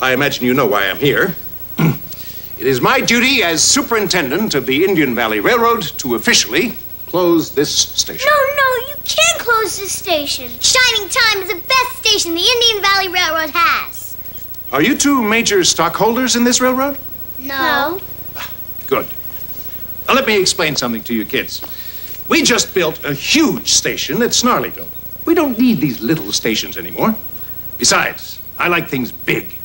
I imagine you know why I'm here. it is my duty as superintendent of the Indian Valley Railroad to officially close this station. No, no, you can't close this station. Shining Time is the best station the Indian Valley Railroad has. Are you two major stockholders in this railroad? No. Ah, good. Now, let me explain something to you kids. We just built a huge station at Snarleyville. We don't need these little stations anymore. Besides, I like things big.